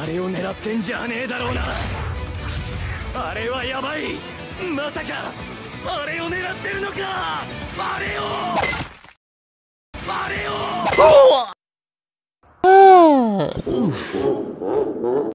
あれを狙ってんじゃねえだろうな。あれはやばい。まさかあれを狙ってるのか。あれをあれを。